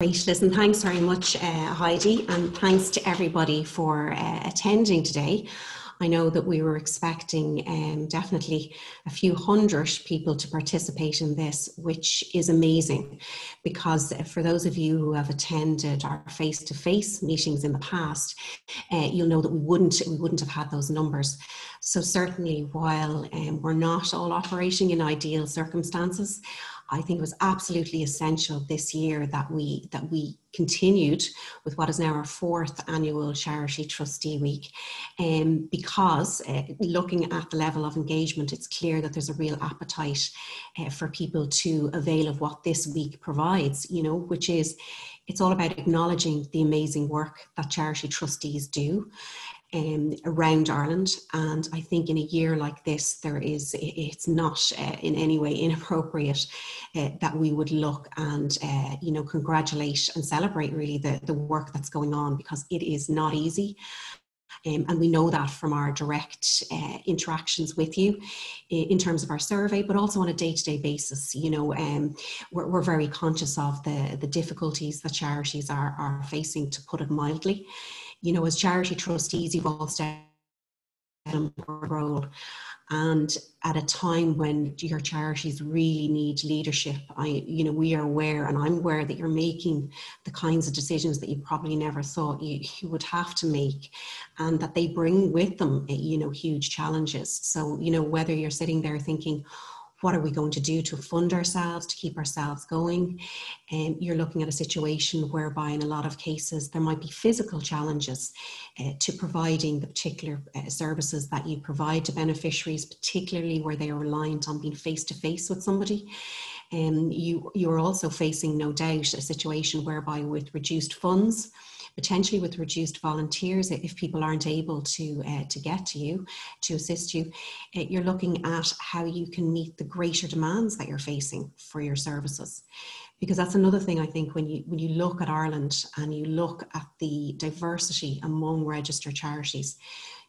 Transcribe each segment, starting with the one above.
Great, listen, thanks very much, uh, Heidi, and thanks to everybody for uh, attending today. I know that we were expecting um, definitely a few hundred people to participate in this, which is amazing because for those of you who have attended our face-to-face meetings in the past, uh, you'll know that we wouldn't we wouldn't have had those numbers. So certainly, while um, we're not all operating in ideal circumstances, I think it was absolutely essential this year that we that we continued with what is now our fourth annual charity trustee week. Um, because uh, looking at the level of engagement it's clear that there's a real appetite uh, for people to avail of what this week provides you know which is it's all about acknowledging the amazing work that charity trustees do um, around Ireland. And I think in a year like this, there is it's not uh, in any way inappropriate uh, that we would look and uh, you know congratulate and celebrate really the the work that's going on because it is not easy. Um, and we know that from our direct uh, interactions with you in terms of our survey, but also on a day-to-day basis. You know, um, we're, we're, very conscious of the, the difficulties that charities are, are facing, to put it mildly you know, as charity trustees, you've all stepped in a role. And at a time when your charities really need leadership, I, you know, we are aware, and I'm aware that you're making the kinds of decisions that you probably never thought you, you would have to make, and that they bring with them, eh, you know, huge challenges. So, you know, whether you're sitting there thinking, what are we going to do to fund ourselves, to keep ourselves going? And um, you're looking at a situation whereby, in a lot of cases, there might be physical challenges uh, to providing the particular uh, services that you provide to beneficiaries, particularly where they are reliant on being face to face with somebody. And um, you, you're also facing, no doubt, a situation whereby, with reduced funds, potentially with reduced volunteers if people aren't able to uh, to get to you to assist you uh, you're looking at how you can meet the greater demands that you're facing for your services. Because that's another thing I think when you when you look at Ireland and you look at the diversity among registered charities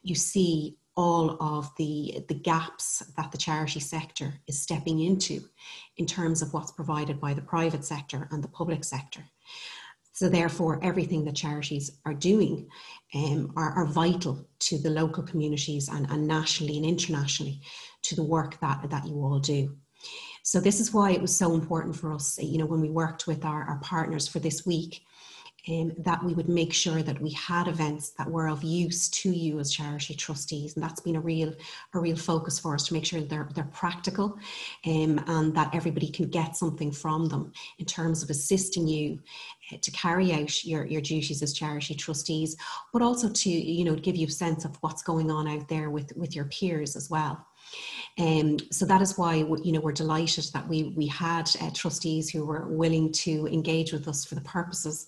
you see all of the the gaps that the charity sector is stepping into in terms of what's provided by the private sector and the public sector so therefore, everything that charities are doing um, are, are, vital to the local communities and, and nationally and internationally to the work that, that you all do. So this is why it was so important for us, you know, when we worked with our, our partners for this week, um, that we would make sure that we had events that were of use to you as charity trustees. And that's been a real a real focus for us to make sure they're, they're practical um, and that everybody can get something from them in terms of assisting you uh, to carry out your, your duties as charity trustees but also to you know give you a sense of what's going on out there with with your peers as well. Um, so that is why you know we're delighted that we we had uh, trustees who were willing to engage with us for the purposes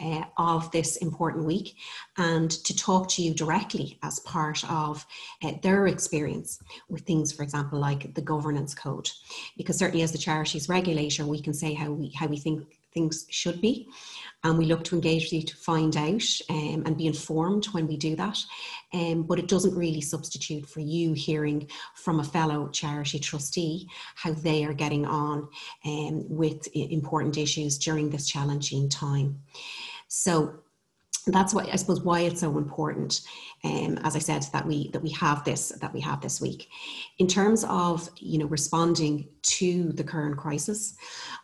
uh, of this important week and to talk to you directly as part of uh, their experience with things, for example, like the governance code. Because certainly as the charities regulator, we can say how we, how we think things should be. And we look to engage with you to find out um, and be informed when we do that. Um, but it doesn't really substitute for you hearing from a fellow charity trustee how they are getting on um, with important issues during this challenging time. So that's why I suppose why it's so important. Um, as I said, that we that we have this that we have this week. In terms of you know responding to the current crisis,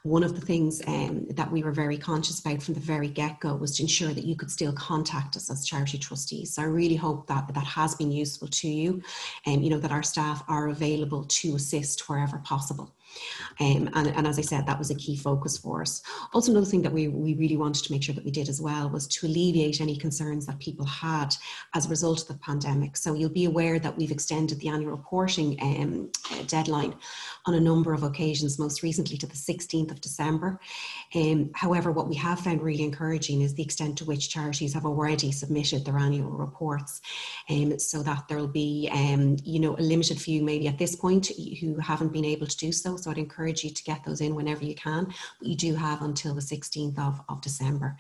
one of the things um, that we were very conscious about from the very get go was to ensure that you could still contact us as charity trustees. So I really hope that that has been useful to you, and um, you know that our staff are available to assist wherever possible. Um, and, and, as I said, that was a key focus for us. Also, another thing that we, we really wanted to make sure that we did as well was to alleviate any concerns that people had as a result of the pandemic. So you'll be aware that we've extended the annual reporting um, deadline on a number of occasions, most recently to the 16th of December. Um, however, what we have found really encouraging is the extent to which charities have already submitted their annual reports, um, so that there'll be, um, you know, a limited few maybe at this point who haven't been able to do so So I'd encourage you to get those in whenever you can. But you do have until the 16th of, of December.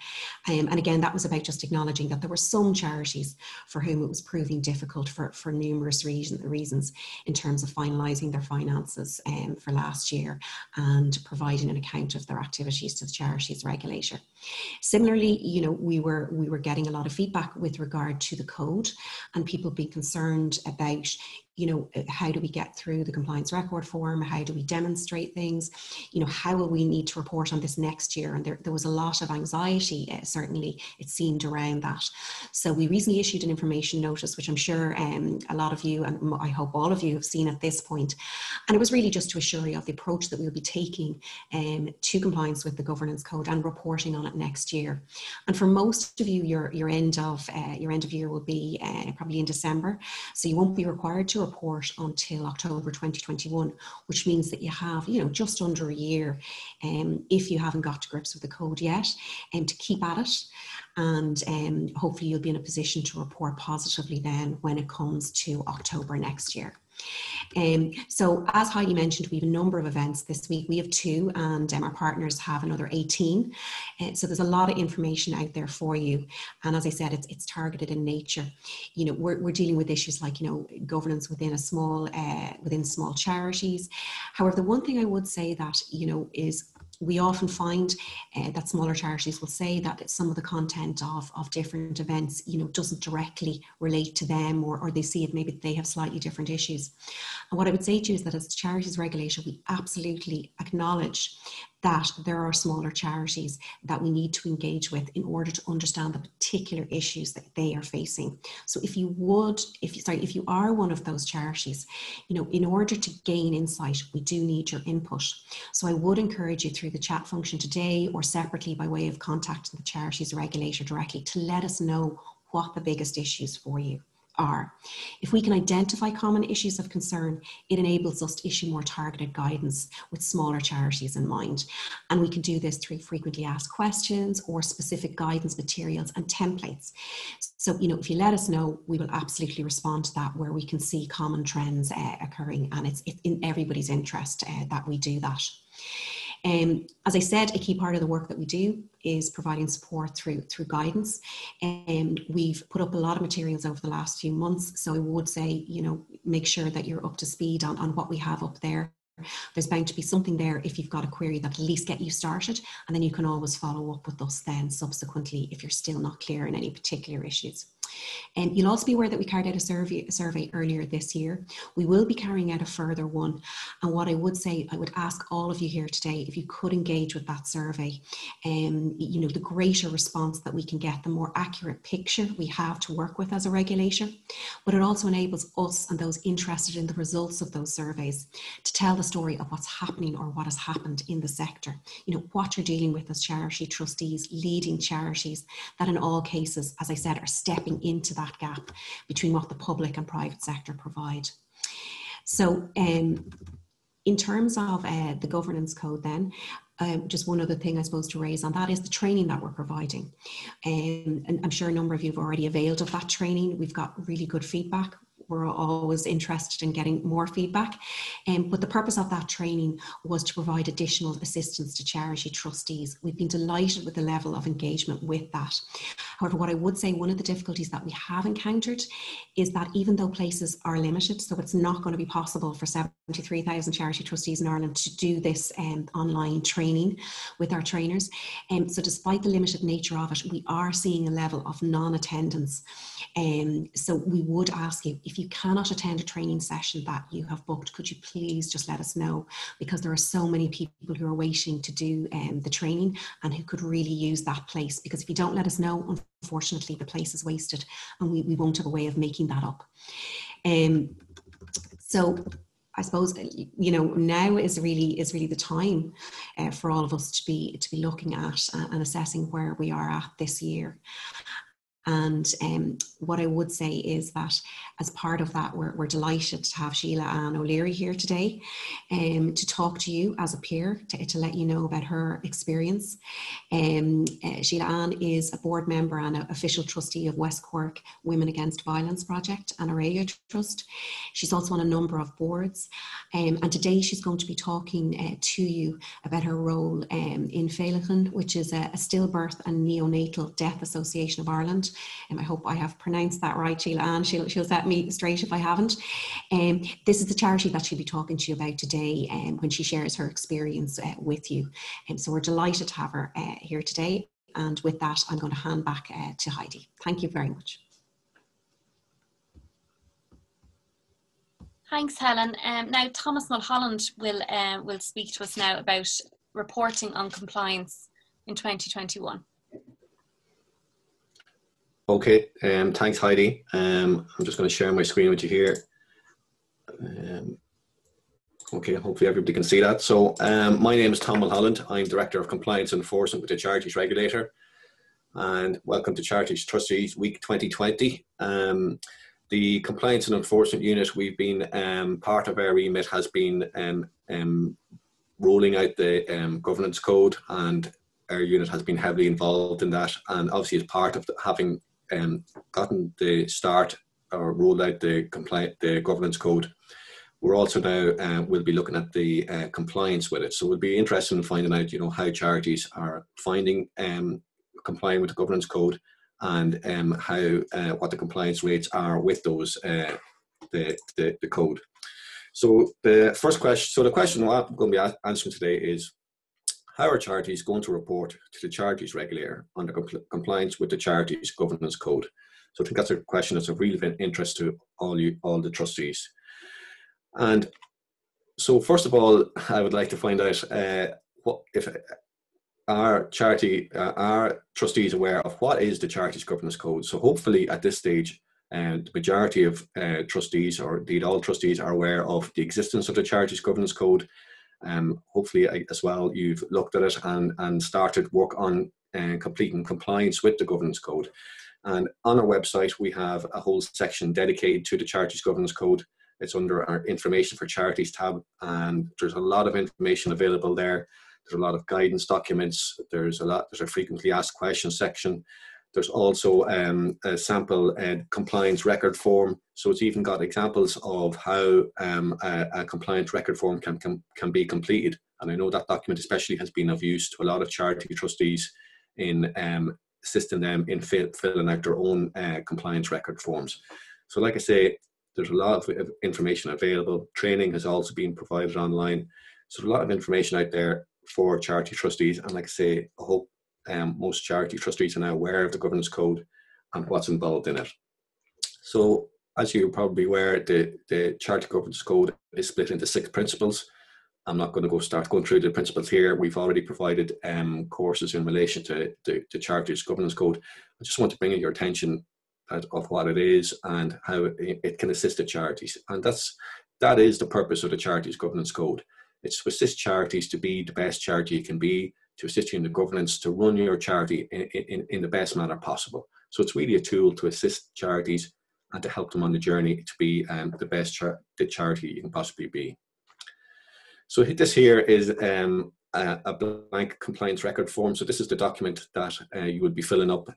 Um, and again, that was about just acknowledging that there were some charities for whom it was proving difficult for, for numerous reason, reasons in terms of finalising their finances um, for last year and providing an account of their activities to the charities regulator. Similarly, you know, we were we were getting a lot of feedback with regard to the code and people being concerned about you know, uh, how do we get through the compliance record form? How do we demonstrate things? You know, how will we need to report on this next year? And there, there was a lot of anxiety, uh, certainly, it seemed around that. So we recently issued an information notice, which I'm sure um, a lot of you, and I hope all of you have seen at this point. And it was really just to assure you of the approach that we'll be taking um, to compliance with the governance code and reporting on it next year. And for most of you, your, your end of uh, your end of year will be uh, probably in December. So you won't be required to report until October 2021, which means that you have, you know, just under a year um, if you haven't got to grips with the code yet, and um, to keep at it. And um, hopefully you'll be in a position to report positively then when it comes to October next year. Um, so as Heidi mentioned, we have a number of events this week. We have two and um, our partners have another 18. Uh, so there's a lot of information out there for you. And as I said, it's, it's targeted in nature. You know, we're, we're dealing with issues like, you know, governance within a small, uh, within small charities. However, the one thing I would say that, you know, is we often find uh, that smaller charities will say that some of the content of, of different events, you know, doesn't directly relate to them or, or they see it, maybe they have slightly different issues. And what I would say to you is that as charities regulator, we absolutely acknowledge that there are smaller charities that we need to engage with in order to understand the particular issues that they are facing. So if you would, if you sorry, if you are one of those charities, you know, in order to gain insight, we do need your input. So I would encourage you through the chat function today or separately by way of contacting the charities regulator directly to let us know what the biggest issues for you are. If we can identify common issues of concern, it enables us to issue more targeted guidance with smaller charities in mind. And we can do this through frequently asked questions or specific guidance materials and templates. So, you know, if you let us know, we will absolutely respond to that where we can see common trends uh, occurring. And it's, in everybody's interest uh, that we do that. Um, as I said, a key part of the work that we do is providing support through through guidance. And um, we've put up a lot of materials over the last few months. So I would say, you know, make sure that you're up to speed on, on what we have up there. There's bound to be something there if you've got a query that at least get you started, and then you can always follow up with us then subsequently if you're still not clear in any particular issues. And you'll also be aware that we carried out a survey, a survey earlier this year. We will be carrying out a further one. And what I would say, I would ask all of you here today, if you could engage with that survey, um, you know, the greater response that we can get, the more accurate picture we have to work with as a regulator. But it also enables us and those interested in the results of those surveys to tell the story of what's happening or what has happened in the sector. You know, what you're dealing with as charity trustees, leading charities that in all cases, as I said, are stepping into that gap between what the public and private sector provide. So, um, in terms of uh, the governance code, then, um, just one other thing I suppose to raise on that is the training that we're providing. Um, and I'm sure a number of you have already availed of that training. We've got really good feedback we're always interested in getting more feedback. Um, but the purpose of that training was to provide additional assistance to charity trustees. We've been delighted with the level of engagement with that. However, what I would say one of the difficulties that we have encountered is that even though places are limited, so it's not going to be possible for 73,000 charity trustees in Ireland to do this um, online training with our trainers. Um, so despite the limited nature of it, we are seeing a level of non-attendance. Um, so we would ask you if you cannot attend a training session that you have booked, could you please just let us know? Because there are so many people who are waiting to do um, the training and who could really use that place. Because if you don't let us know, unfortunately, the place is wasted and we, we won't have a way of making that up. Um, so I suppose you know now is really is really the time uh, for all of us to be to be looking at and assessing where we are at this year. And um, what I would say is that as part of that, we're, we're delighted to have Sheila Anne O'Leary here today um, to talk to you as a peer, to, to let you know about her experience. Um, uh, Sheila Anne is a board member and an official trustee of West Cork Women Against Violence Project and Aurelia Trust. She's also on a number of boards. Um, and today she's going to be talking uh, to you about her role um, in Féileacáin, which is a, a stillbirth and neonatal death association of Ireland. And um, I hope I have pronounced that right, Sheila Anne. She'll, she'll set me straight if I haven't. Um, this is the charity that she'll be talking to you about today um, when she shares her experience uh, with you. Um, so we're delighted to have her uh, here today. And with that, I'm going to hand back uh, to Heidi. Thank you very much. Thanks, Helen. Um, now, Thomas Mulholland will, uh, will speak to us now about reporting on compliance in 2021. Okay, um, thanks Heidi. Um, I'm just going to share my screen with you here. Um, okay, hopefully everybody can see that. So um, my name is Tom Mulholland. I'm Director of Compliance and Enforcement with the Charities Regulator. And welcome to Charities Trustees Week 2020. Um, the Compliance and Enforcement Unit, we've been, um, part of our remit has been rolling out the governance code and our unit has been heavily involved in that and obviously as part of the, having um, gotten the start or rolled out the compliant the governance code. We're also now uh, we'll be looking at the uh, compliance with it. So we'll be interested in finding out, you know, how charities are finding um, complying with the governance code and um, how uh, what the compliance rates are with those uh, the, the, the code. So the first question, so the question I'm going to be answering today is how are charities going to report to the charities regulator on the compl compliance with the charities governance code? So I think that's a question that's of real interest to all you, all the trustees. And so first of all, I would like to find out uh, what if our charity, uh, our trustees aware of what is the charities governance code. So hopefully at this stage, uh, the majority of uh, trustees, or indeed all trustees, are aware of the existence of the charities governance code um, hopefully, as well, you've looked at it and, and started work on uh, completing compliance with the governance code. And on our website, we have a whole section dedicated to the Charities Governance Code. It's under our Information for Charities tab, and there's a lot of information available there. There's a lot of guidance documents. There's a lot. There's a frequently asked questions section. There's also um, a sample uh, compliance record form. So it's even got examples of how um, a, a, compliance record form can, can, can be completed. And I know that document especially has been of use to a lot of charity trustees in um, assisting them in fill, filling out their own uh, compliance record forms. So like I say, there's a lot of information available. Training has also been provided online. So a lot of information out there for charity trustees. And like I say, I hope um, most charity trustees are now aware of the governance code and what's involved in it. So as you're probably aware, the, the charity governance code is split into six principles. I'm not going to go start going through the principles here. We've already provided um, courses in relation to the charities governance code. I just want to bring your attention at, of what it is and how it, it can assist the charities. And that's that is the purpose of the charities governance code. It's to assist charities to be the best charity it can be, to assist you in the governance to run your charity in, in, in the best manner possible. So it's really a tool to assist charities and to help them on the journey to be um, the best char the charity you can possibly be. So this here is um, a, a, blank compliance record form. So this is the document that uh, you would be filling up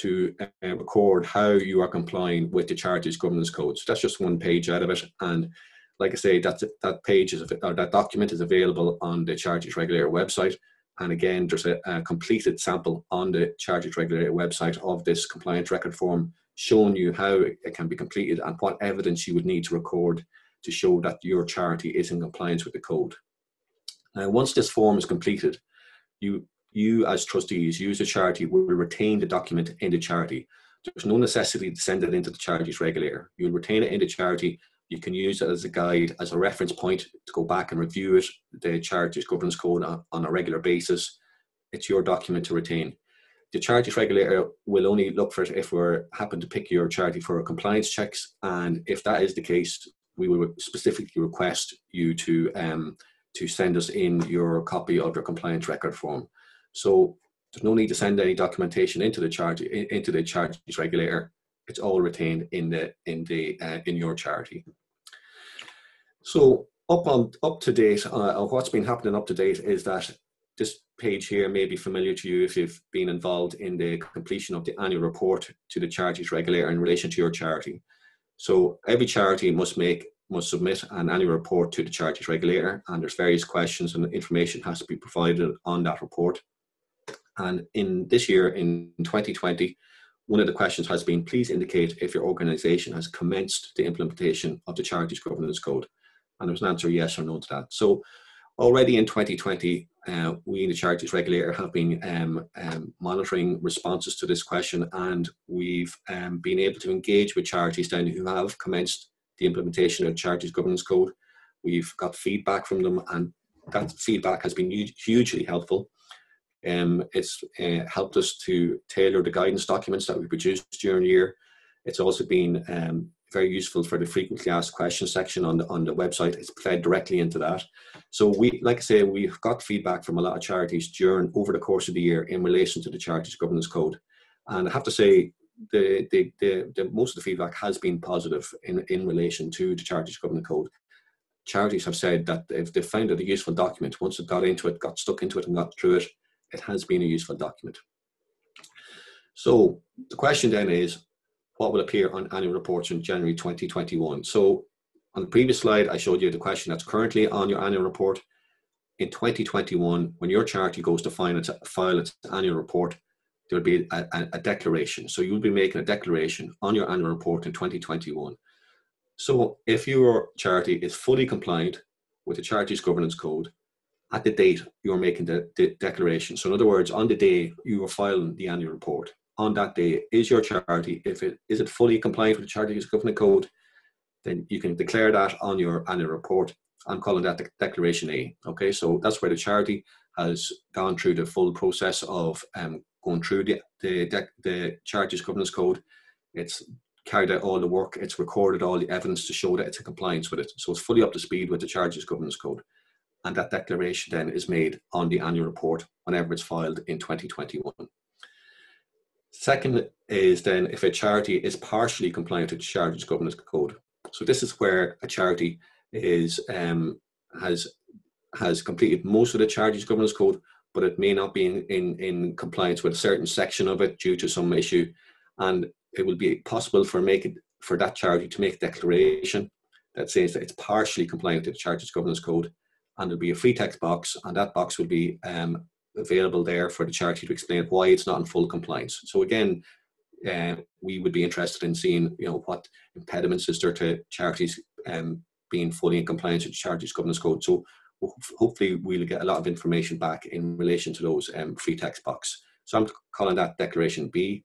to uh, record how you are complying with the charity's governance code. So that's just one page out of it. And like I say, that that page is or that document is available on the charities regulator website. And again, there's a, a, completed sample on the Charities Regulator website of this compliance record form showing you how it can be completed and what evidence you would need to record to show that your charity is in compliance with the code. Now, once this form is completed, you, you as trustees, you as a charity will retain the document in the charity. There's no necessity to send it into the charities regulator. You'll retain it in the charity you can use it as a guide, as a reference point to go back and review it, the charities governance code on, on a regular basis. It's your document to retain. The charities regulator will only look for it if we happen to pick your charity for compliance checks. And if that is the case, we will specifically request you to, um, to send us in your copy of your compliance record form. So There's no need to send any documentation into the charge into the charities regulator. It's all retained in the in the uh, in your charity. So up on up to date, uh, what's been happening up to date is that this page here may be familiar to you if you've been involved in the completion of the annual report to the charities regulator in relation to your charity. So every charity must make must submit an annual report to the charities regulator, and there's various questions and information has to be provided on that report. And in this year, in 2020, one of the questions has been, please indicate if your organisation has commenced the implementation of the Charities Governance Code. And there's an answer yes or no to that. So already in 2020, uh, we in the Charities Regulator have been um, um, monitoring responses to this question and we've um, been able to engage with charities then who have commenced the implementation of the Charities Governance Code. We've got feedback from them and that feedback has been hugely helpful. Um, it's uh, helped us to tailor the guidance documents that we produced during the year. It's also been um, very useful for the frequently asked questions section on the on the website. It's fed directly into that. So we, like I say, we've got feedback from a lot of charities during over the course of the year in relation to the Charities Governance Code, and I have to say. The, the, the, the most of the feedback has been positive in, in relation to the Charities Governance Code charities have said that if they found it a useful document, once it got into it, got stuck into it and got through it, it has been a useful document. So the question then is, what will appear on annual reports in January 2021? So on the previous slide, I showed you the question that's currently on your annual report. In 2021, when your charity goes to file its, file its annual report, there'll be a, a, a declaration. So you'll be making a declaration on your annual report in 2021. So if your charity is fully compliant with the Charities Governance Code, at the date you're making the, declaration. So, in other words, on the day you are filing the annual report, on that day, is your charity, if it is it fully compliant with the Charities Governance Code, then you can declare that on your annual report. I'm calling that the Declaration A. Okay, so that's where the charity has gone through the full process of um, going through the the, the Charities Governance Code. It's carried out all the work, it's recorded all the evidence to show that it's in compliance with it. So it's fully up to speed with the Charities Governance Code and that declaration then is made on the annual report whenever it's filed in 2021. Second is then if a charity is partially compliant with the Charities Governance Code. So this is where a charity is um, has has completed most of the Charities Governance Code, but it may not be in, in, in compliance with a certain section of it due to some issue, and it will be possible for make it, for that charity to make a declaration that says that it's partially compliant with the Charities Governance Code and there'll be a free text box, and that box will be um, available there for the charity to explain why it's not in full compliance. So again, uh, we would be interested in seeing, you know, what impediments is there to charities um, being fully in compliance with the charities governance code. So hopefully we'll get a lot of information back in relation to those um, free text box. So I'm calling that declaration B.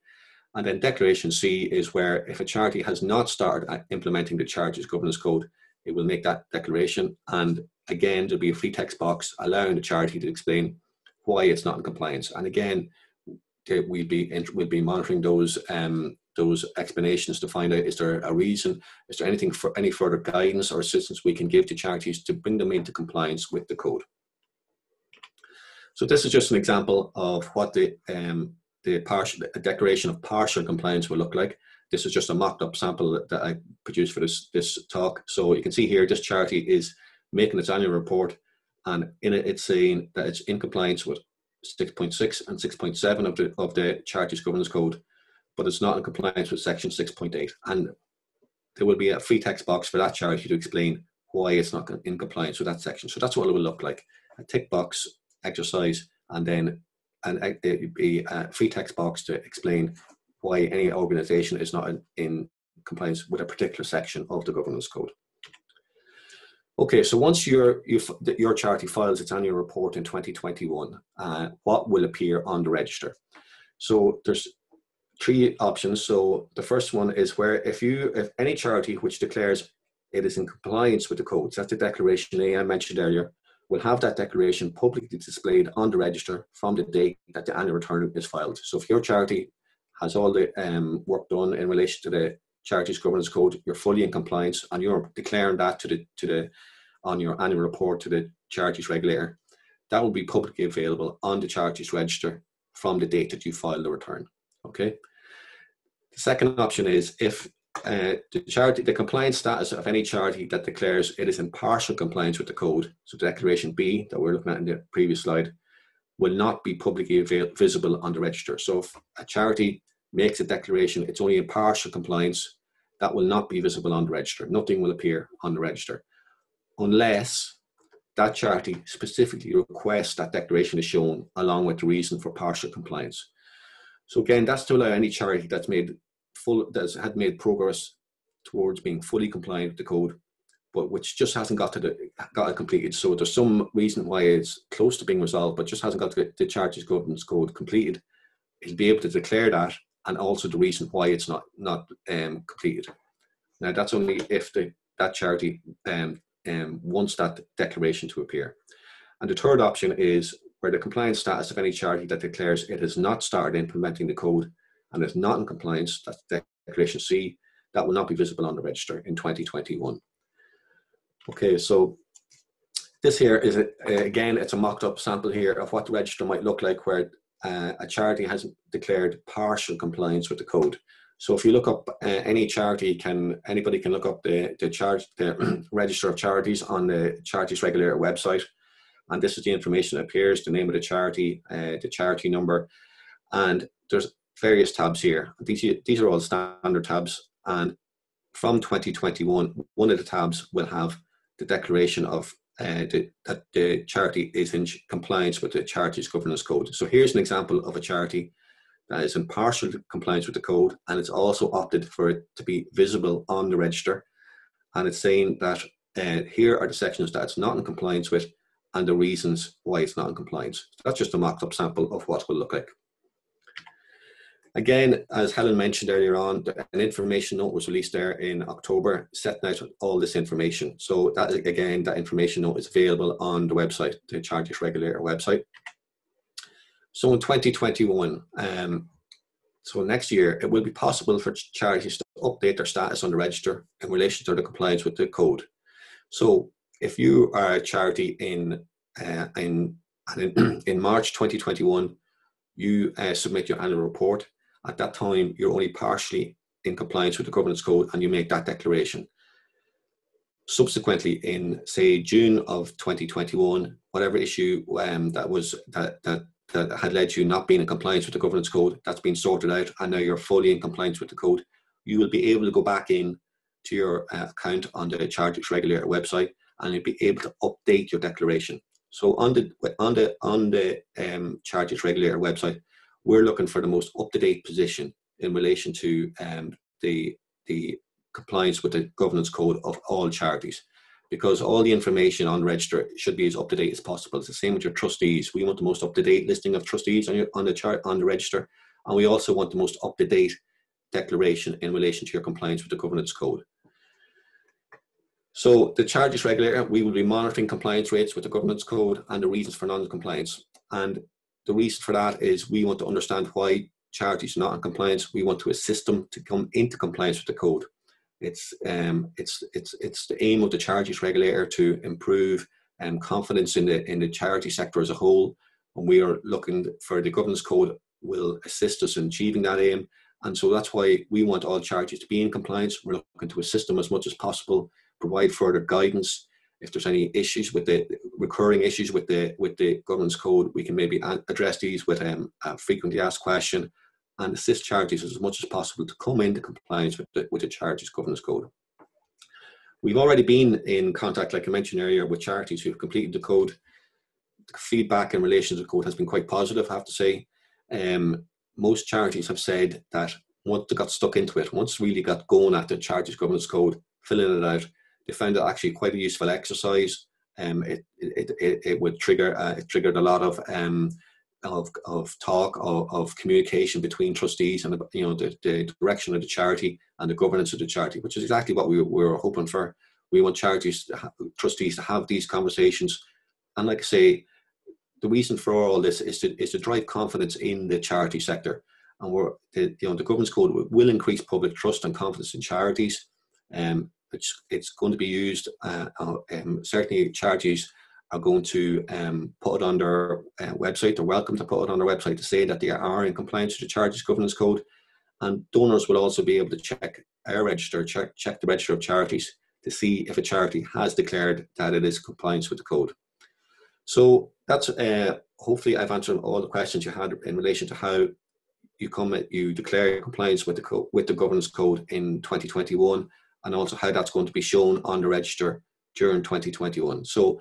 And then declaration C is where if a charity has not started implementing the charities governance code, it will make that declaration and again, there'll be a free text box allowing the charity to explain why it's not in compliance. And again, we'll be we'll be monitoring those um, those explanations to find out is there a reason, is there anything for any further guidance or assistance we can give to charities to bring them into compliance with the code. So this is just an example of what the um, the partial a declaration of partial compliance will look like. This is just a mocked up sample that, that I produced for this this talk. So you can see here, this charity is making its annual report, and in it it's saying that it's in compliance with 6.6 and 6.7 of the of the Charities Governance Code, but it's not in compliance with Section 6.8. And there will be a free text box for that charity to explain why it's not in compliance with that section. So that's what it will look like: a tick box exercise, and then an it be a free text box to explain why any organisation is not in, in compliance with a particular section of the governance code. Okay, so once your your charity files its annual report in 2021, uh, what will appear on the register? So there's three options. So the first one is where if you if any charity which declares it is in compliance with the codes, that's the declaration A I mentioned earlier, will have that declaration publicly displayed on the register from the date that the annual return is filed. So if your charity has all the um, work done in relation to the charities governance code, you're fully in compliance, and you're declaring that to the to the on your annual report to the charities regulator. That will be publicly available on the charities register from the date that you file the return. Okay. The second option is if uh, the charity, the compliance status of any charity that declares it is in partial compliance with the code, so declaration B that we're looking at in the previous slide, will not be publicly visible on the register. So if a charity makes a declaration, it's only in partial compliance, that will not be visible on the register. Nothing will appear on the register unless that charity specifically requests that declaration is shown along with the reason for partial compliance. So again, that's to allow any charity that's made full that's had made progress towards being fully compliant with the code, but which just hasn't got to the got it completed. So there's some reason why it's close to being resolved, but just hasn't got to the charities governance code completed. It'll be able to declare that and also the reason why it's not not um, completed. Now that's only if the that charity um, um, wants that declaration to appear. And the third option is where the compliance status of any charity that declares it has not started implementing the code and is not in compliance, that's declaration C, that will not be visible on the register in 2021. Okay, so this here is, a, again, it's a mocked up sample here of what the register might look like where uh, a charity has declared partial compliance with the code. So if you look up uh, any charity, can anybody can look up the the charge the register of charities on the charities regulator website, and this is the information that appears: the name of the charity, uh, the charity number, and there's various tabs here. These these are all standard tabs, and from 2021, one of the tabs will have the declaration of uh, that the charity is in compliance with the charities governance code. So here's an example of a charity that is in partial compliance with the code and it's also opted for it to be visible on the register. And it's saying that uh, here are the sections that it's not in compliance with and the reasons why it's not in compliance. That's just a mocked up sample of what it will look like. Again, as Helen mentioned earlier on, an information note was released there in October setting out all this information. So that again, that information note is available on the website, the Charities Regulator website. So in 2021, um, so next year, it will be possible for charities to update their status on the register in relation to the compliance with the code. So if you are a charity in uh, in, in, March 2021, you uh, submit your annual report. At that time, you're only partially in compliance with the governance code and you make that declaration. Subsequently, in say June of 2021, whatever issue um, that was that, that that had led you not being in compliance with the governance code, that's been sorted out, and now you're fully in compliance with the code. You will be able to go back in to your uh, account on the Charities Regulator website, and you'll be able to update your declaration. So on the on the on the um, Charities Regulator website, we're looking for the most up-to-date position in relation to um, the the compliance with the governance code of all charities because all the information on register should be as up to date as possible. It's the same with your trustees. We want the most up to date listing of trustees on, your, on the chart on the register, and we also want the most up to date declaration in relation to your compliance with the governance code. So the charities regulator, we will be monitoring compliance rates with the governance code and the reasons for non-compliance. And the reason for that is we want to understand why charities are not in compliance. We want to assist them to come into compliance with the code. It's um, it's it's it's the aim of the charities regulator to improve um, confidence in the in the charity sector as a whole. And we are looking for the governance code will assist us in achieving that aim. And so that's why we want all charities to be in compliance. We're looking to assist them as much as possible, provide further guidance. If there's any issues with the recurring issues with the with the governance code, we can maybe address these with um, a frequently asked question and assist charities as much as possible to come into compliance with the, with the charities governance code. We've already been in contact, like I mentioned earlier, with charities who've completed the code. The feedback in relation to the code has been quite positive, I have to say. Um, most charities have said that once they got stuck into it, once really got going at the charities governance code, filling it out, they found it actually quite a useful exercise. Um, it, it, it, it would trigger, uh, it triggered a lot of um, of, of talk of, of communication between trustees and you know the, the direction of the charity and the governance of the charity which is exactly what we, we were hoping for. We want charities to have, trustees to have these conversations. And like i say the reason for all this is to is to drive confidence in the charity sector. And we're the, you know the governance code will increase public trust and confidence in charities. Um it's it's going to be used uh, uh um, certainly charities are going to um, put it on their uh, website. They're welcome to put it on their website to say that they are in compliance with the Charities Governance Code. And donors will also be able to check our register, check, check the register of charities to see if a charity has declared that it is compliance with the code. So that's uh, hopefully I've answered all the questions you had in relation to how you come you declare compliance with the with the governance code in 2021 and also how that's going to be shown on the register during 2021 so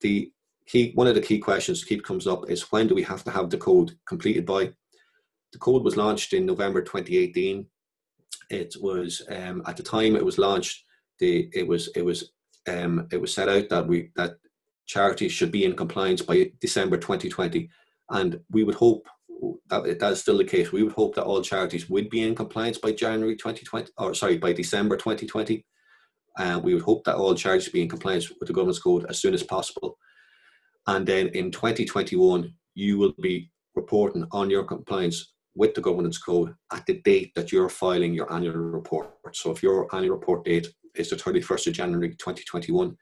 the key one of the key questions keep comes up is when do we have to have the code completed by? The code was launched in november 2018 it was um, at the time it was launched the it was it was um, it was set out that we that charities should be in compliance by december 2020 and we would hope that that's still the case. We would hope that all charities would be in compliance by January 2020, or sorry, by December 2020. Uh, we would hope that all charities be in compliance with the governance code as soon as possible. And then in 2021, you will be reporting on your compliance with the governance code at the date that you're filing your annual report. So if your annual report date is the 31st of January 2021,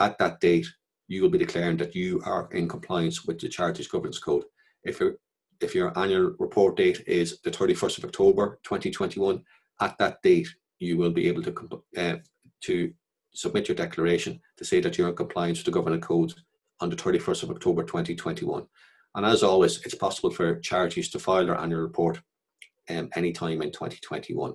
at that date, you will be declaring that you are in compliance with the Charities Governance Code. If you're if your annual report date is the 31st of October 2021, at that date you will be able to uh, to submit your declaration to say that you're in compliance with the government codes on the 31st of October 2021. And as always, it's possible for charities to file their annual report um, anytime in 2021.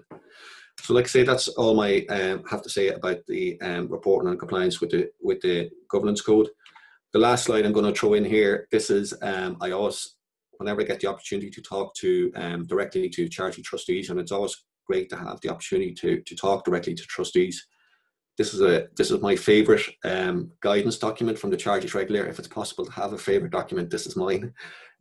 So, like I say, that's all I um, have to say about the um, reporting and compliance with the with the governance code. The last slide I'm going to throw in here. This is um, I always whenever I get the opportunity to talk to um, directly to charity trustees, and it's always great to have the opportunity to, to talk directly to trustees. This is a this is my favorite um, guidance document from the Charities Regulator. If it's possible to have a favorite document, this is mine.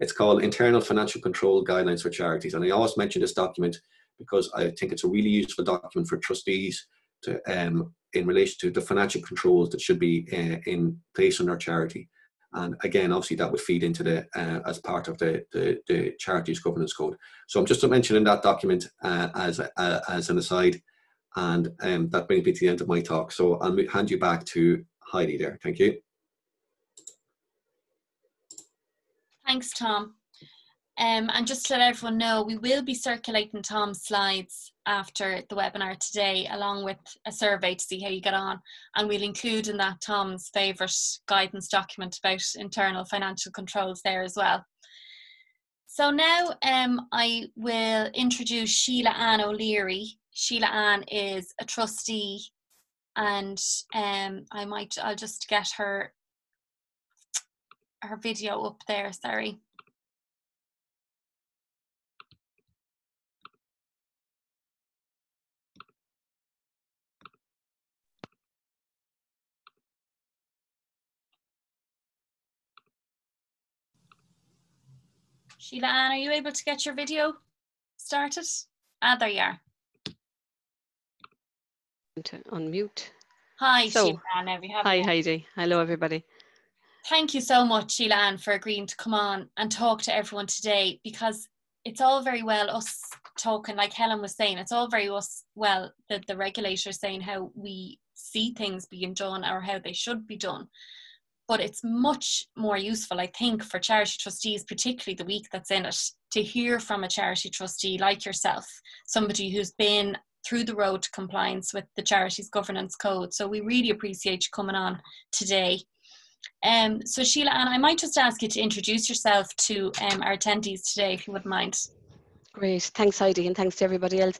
It's called Internal Financial Control Guidelines for Charities, and I always mention this document because I think it's a really useful document for trustees to um, in relation to the financial controls that should be uh, in place on our charity. And again, obviously, that would feed into the uh, as part of the, the, the charities governance code. So I'm just mentioning that document uh, as uh, as an aside, and um, that brings me to the end of my talk. So I'll hand you back to Heidi there. Thank you. Thanks, Tom. Um, and just to let everyone know, we will be circulating Tom's slides after the webinar today, along with a survey to see how you get on. And we'll include in that Tom's favourite guidance document about internal financial controls there as well. So now um, I will introduce Sheila Anne O'Leary. Sheila Anne is a trustee and um, I might, I'll just get her, her video up there, sorry. Sheila Anne, are you able to get your video started? Ah, there you are. To unmute. Hi, So, Sheila Anne. Now we have Hi, you. Heidi. Hello, everybody. Thank you so much, Sheila Anne, for agreeing to come on and talk to everyone today because it's all very well us talking, like Helen was saying, it's all very us well the, the regulator saying how we see things being done or how they should be done. But it's much more useful, I think, for charity trustees, particularly the week that's in it, to hear from a charity trustee like yourself, somebody who's been through the road to compliance with the charities governance code. So we really appreciate you coming on today. Um, so Sheila Anne, I might just ask you to introduce yourself to um, our attendees today, if you wouldn't mind. Great. Thanks, Heidi, and thanks to everybody else.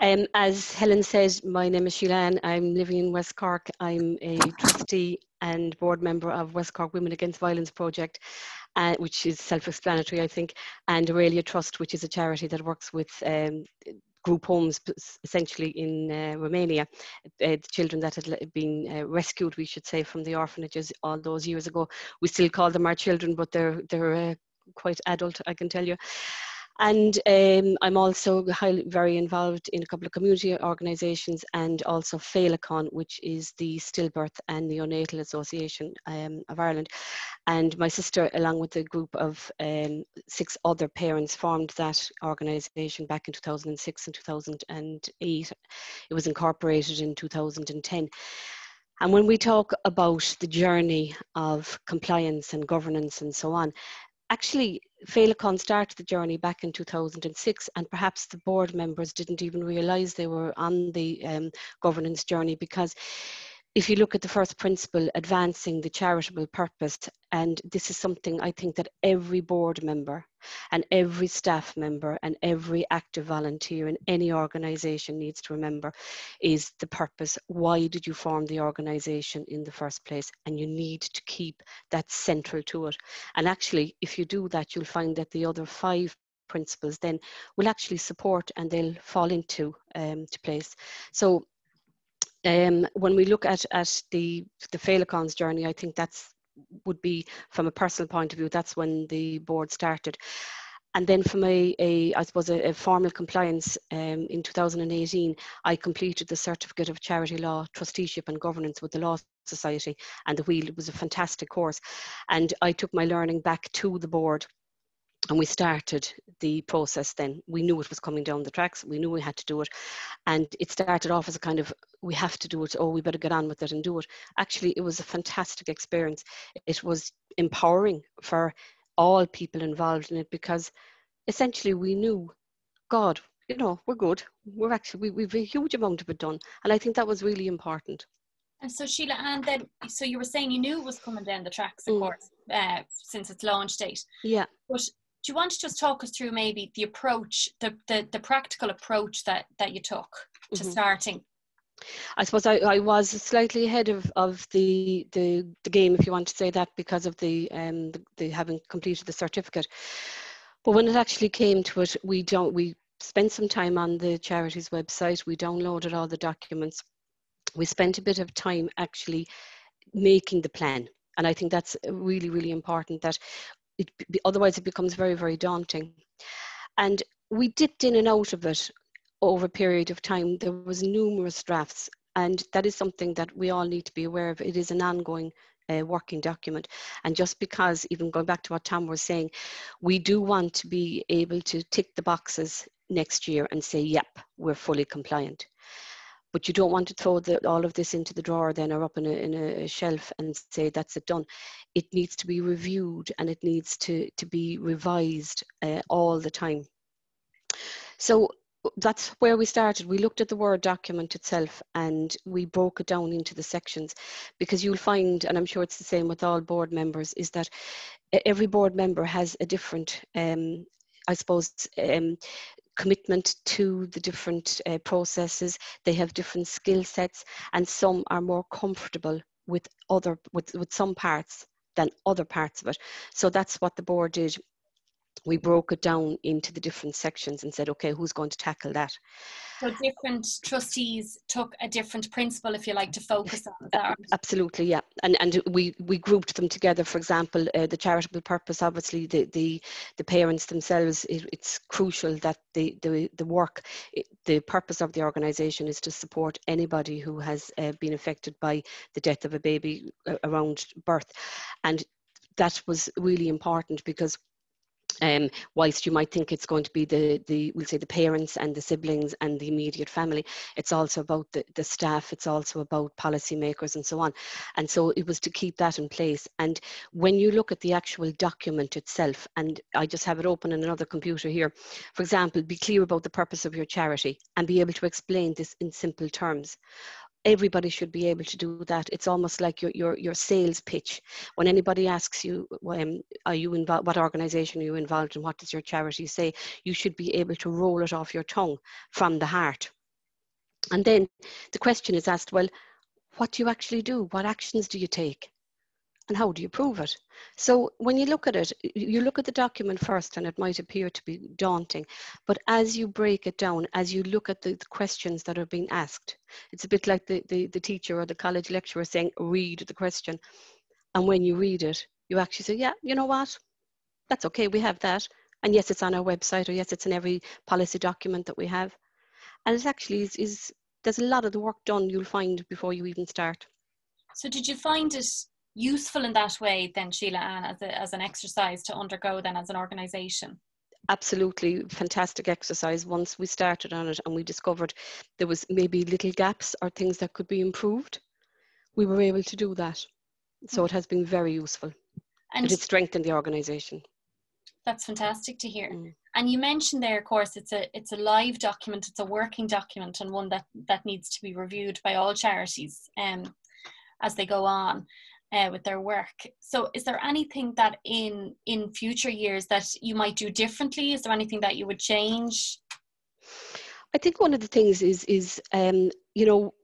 Um, as Helen said, my name is Sheila Anne. I'm living in West Cork. I'm a trustee and board member of West Cork Women Against Violence Project, uh, which is self-explanatory, I think, and Aurelia Trust, which is a charity that works with um, group homes essentially in uh, Romania, uh, children that had been uh, rescued, we should say, from the orphanages all those years ago. We still call them our children, but they're they're uh, quite adult, I can tell you. And um, I'm also highly, very involved in a couple of community organisations and also Féileacáin, which is the Stillbirth and Neonatal Association um, of Ireland. And my sister, along with a group of um, six other parents, formed that organisation back in 2006 and 2008. It was incorporated in 2010. And when we talk about the journey of compliance and governance and so on, actually Féileacáin started the journey back in 2006 and perhaps the board members didn't even realise they were on the um, governance journey because if you look at the first principle, advancing the charitable purpose, and this is something I think that every board member and every staff member and every active volunteer in any organisation needs to remember is the purpose. Why did you form the organisation in the first place? And you need to keep that central to it. And actually, if you do that, you'll find that the other five principles then will actually support and they'll fall into um, to place. So um, when we look at, at the, the Féileacáin's journey, I think that's would be from a personal point of view, that's when the board started. And then from a, a I suppose, a, a formal compliance um, in 2018, I completed the Certificate of Charity Law, Trusteeship and Governance with the Law Society and the Wheel. It was a fantastic course. And I took my learning back to the board and we started the process then. We knew it was coming down the tracks. We knew we had to do it. And it started off as a kind of we have to do it. Oh we better get on with it and do it. Actually it was a fantastic experience. It was empowering for all people involved in it because essentially we knew god you know we're good. We're actually we, we've a huge amount of it done. And i think that was really important. And so Sheila, and then so you were saying you knew it was coming down the tracks, of mm. course, uh, since its launch date. Yeah. But do you want to just talk us through maybe the approach, the the, the practical approach that that you took to mm-hmm. starting? I suppose I, I was slightly ahead of, of the, the the game, if you want to say that, because of the um the, the having completed the certificate. But when it actually came to it, we don't we spent some time on the charity's website. We downloaded all the documents. We spent a bit of time actually making the plan and i think that's really really important that it, otherwise it becomes very, very daunting. And we dipped in and out of it over a period of time. There was numerous drafts, and that is something that we all need to be aware of. It is an ongoing uh, working document. And just because, even going back to what Tom was saying, we do want to be able to tick the boxes next year and say, yep, we're fully compliant but you don't want to throw the, all of this into the drawer then or up in a, in a shelf and say that's it done it needs to be reviewed and it needs to, to be revised uh, all the time so that's where we started. We looked at the Word document itself and we broke it down into the sections because you'll find, and I'm sure it's the same with all board members, is that every board member has a different, um, I suppose, um, commitment to the different uh, processes. They have different skill sets, and some are more comfortable with other with, with some parts than other parts of it. So that's what the board did. We broke it down into the different sections and said, okay, who's going to tackle that? So different trustees took a different principle, if you like, to focus on that. Absolutely, yeah. And and we we grouped them together. For example, uh, the charitable purpose. Obviously, the the the parents themselves. It, it's crucial that the the the work, it, the purpose of the organisation is to support anybody who has uh, been affected by the death of a baby uh, around birth, and that was really important because um, whilst you might think it's going to be the, the we'll say the parents and the siblings and the immediate family, it's also about the, the staff, it's also about policymakers and so on. And so it was to keep that in place. And when you look at the actual document itself, and I just have it open in another computer here, for example, be clear about the purpose of your charity and be able to explain this in simple terms everybody should be able to do that. It's almost like your your, your sales pitch. When anybody asks you, um, are you involved? What organisation are you involved in? What does your charity say? You should be able to roll it off your tongue from the heart. And then the question is asked, well, what do you actually do? What actions do you take? And how do you prove it? So when you look at it, you look at the document first and it might appear to be daunting, but as you break it down, as you look at the, the questions that are being asked, it's a bit like the, the, the teacher or the college lecturer saying, read the question. And when you read it, you actually say, yeah, you know what? That's okay, we have that. And yes, it's on our website, or yes, it's in every policy document that we have. And it actually is, is there's a lot of the work done you'll find before you even start. So did you find it useful in that way then Sheila Anne as, a, as an exercise to undergo then as an organisation? absolutely fantastic exercise once we started on it and we discovered there was maybe little gaps or things that could be improved we were able to do that. So it has been very useful. And it strengthened the organisation. that's fantastic to hear. Mm. And you mentioned there, of course, it's a it's a live document, it's a working document, and one that that needs to be reviewed by all charities um, as they go on uh, with their work. So, is there anything that in in future years that you might do differently? Is there anything that you would change? I think one of the things is is um, you know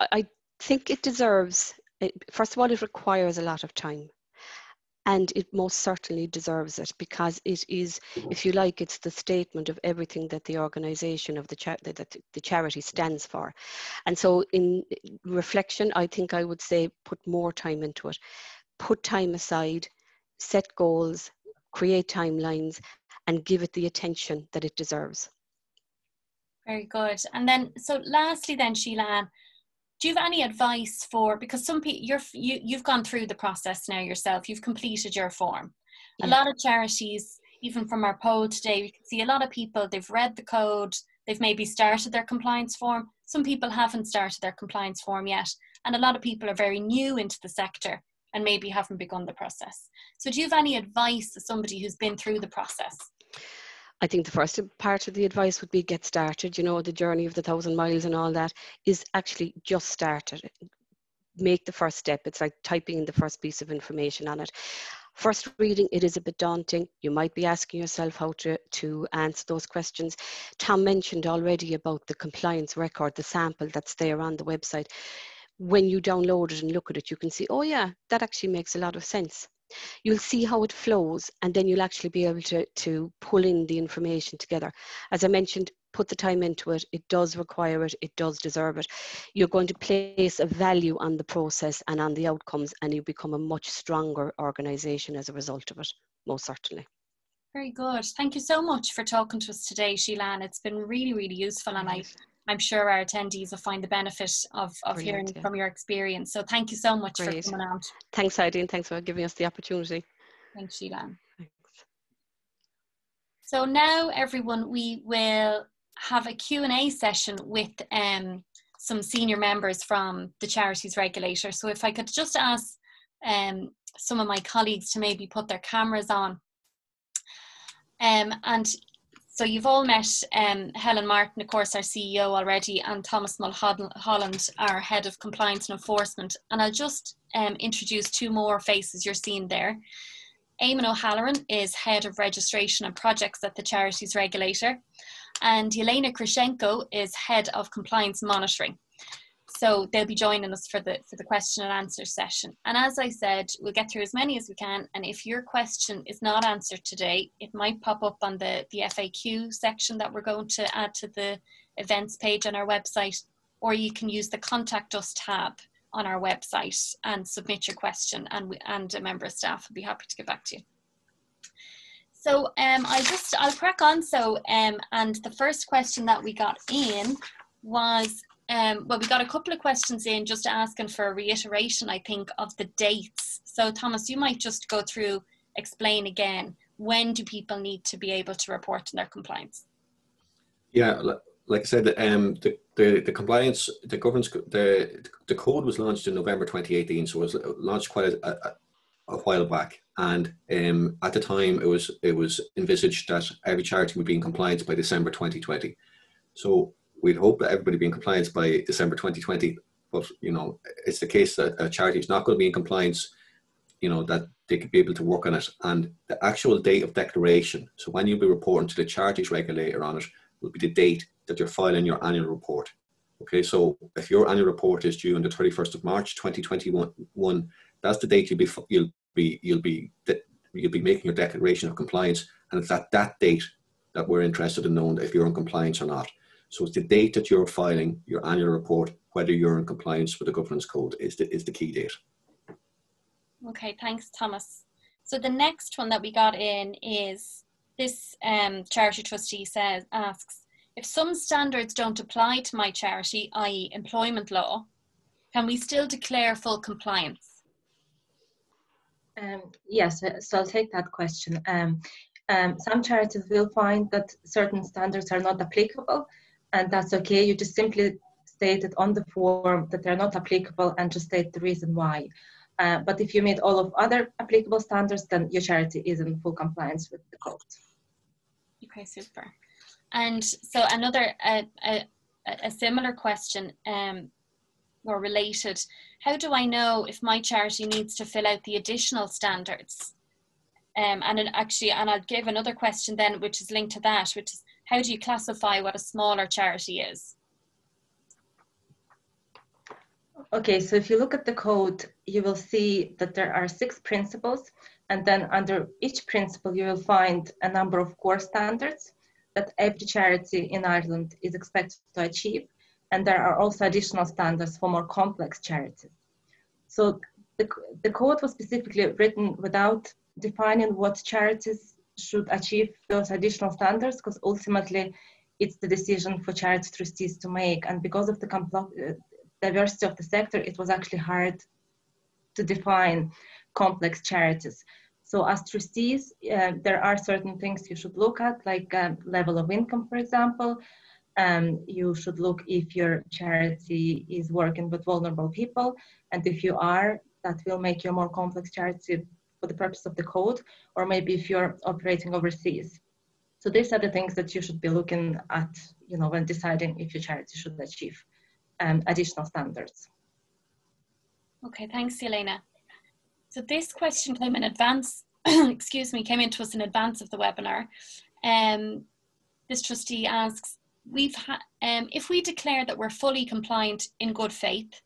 I I think it deserves first of all it requires a lot of time and it most certainly deserves it because it is mm-hmm. if you like it's the statement of everything that the organization of the cha- that that the charity stands for. And so in reflection i think i would say put more time into it. Put time aside set goals create timelines and give it the attention that it deserves. Very good. And then, so lastly, then Sheila, Anne, do you have any advice for because some people you're you you've gone through the process now yourself. You've completed your form. A lot of charities, even from our poll today, we can see a lot of people they've read the code. They've maybe started their compliance form. Some people haven't started their compliance form yet, and a lot of people are very new into the sector and maybe haven't begun the process. So, do you have any advice to somebody who's been through the process? I think the first part of the advice would be get started. You know, the journey of the thousand miles and all that is actually just started. Make the first step. It's like typing in the first piece of information on it. First reading, it is a bit daunting. You might be asking yourself how to, to answer those questions. Tom mentioned already about the compliance record, the sample that's there on the website. When you download it and look at it, you can see, oh, yeah, that actually makes a lot of sense you'll see how it flows and then you'll actually be able to, to pull in the information together. As I mentioned, put the time into it. It does require it. It does deserve it. You're going to place a value on the process and on the outcomes and you become a much stronger organization as a result of it, most certainly. Very good. Thank you so much for talking to us today, Sheila. It's been really, really useful, and I, I'm sure our attendees will find the benefit of, of Brilliant, hearing yeah. from your experience. So thank you so much for coming out. Thanks, Heidi, and thanks for giving us the opportunity. Thanks, Sheila. Thanks. So now, everyone, we will have a Q&A session with um, some senior members from the charities regulator. So if I could just ask um, some of my colleagues to maybe put their cameras on. Um, and so you've all met um, Helen Martin, of course, our CEO already, and Thomas Mulholland, our head of compliance and enforcement. And I'll just um, introduce two more faces you're seeing there. Eamon O'Halloran is head of registration and projects at the charities regulator, and Yelena Krishenko is head of compliance monitoring. So they'll be joining us for the for the question and answer session. And as I said, we'll get through as many as we can. And if your question is not answered today, it might pop up on the, the FAQ section that we're going to add to the events page on our website, or you can use the contact us tab on our website and submit your question and, we, and a member of staff will be happy to get back to you. So um, I just, I'll crack on. So, um, and the first question that we got in was, um, well, we got a couple of questions in just asking for a reiteration, I think, of the dates. So Thomas, you might just go through, explain again, when do people need to be able to report on their compliance? Yeah, like I said, um, the, the, the compliance, the governance, the, the code was launched in November 2018, so it was launched quite a, a, a while back. And um, at the time, it was it was envisaged that every charity would be in compliance by December 2020. So we'd hope that everybody be in compliance by December 2020. But you know, it's the case that a charity is not going to be in compliance. You know that they could be able to work on it, and the actual date of declaration. So when you'll be reporting to the charities regulator on it, will be the date that you're filing your annual report. Okay, so if your annual report is due on the 31st of March 2021, that's the date you'll be you'll be you'll be you'll be making your declaration of compliance, and it's at that date that we're interested in knowing if you're in compliance or not. So it's the date that you're filing your annual report, whether you're in compliance with the governance code, is the is the key date. Okay, thanks, Thomas. So the next one that we got in is this um, charity trustee says asks if some standards don't apply to my charity, i.e., employment law, can we still declare full compliance? Um, yes, uh, so I'll take that question. Um, um, some charities will find that certain standards are not applicable, and that's okay. You just simply state it on the form that they're not applicable and just state the reason why. Uh, but if you meet all of other applicable standards, then your charity is in full compliance with the code. Okay, super. And so another, a, a similar question um, or related, how do I know if my charity needs to fill out the additional standards? Um, and actually, and I'll give another question then, which is linked to that, which is how do you classify what a smaller charity is? Okay, so if you look at the code, you will see that there are six principles, and then under each principle, you will find a number of core standards that every charity in Ireland is expected to achieve. And there are also additional standards for more complex charities. So the, the code was specifically written without defining what charities should achieve those additional standards, because ultimately it's the decision for charity trustees to make. And because of the uh, diversity of the sector, it was actually hard to define complex charities. So as trustees, uh, there are certain things you should look at, like um, level of income, for example. Um, you should look if your charity is working with vulnerable people. And if you are, that will make you a more complex charity for the purpose of the code, or maybe if you're operating overseas. So these are the things that you should be looking at, you know, when deciding if your charity should achieve um, additional standards. Okay, thanks, Elena. So this question came in advance, excuse me, came into us in advance of the webinar. Um, this trustee asks, we've um, if we declare that we're fully compliant in good faith,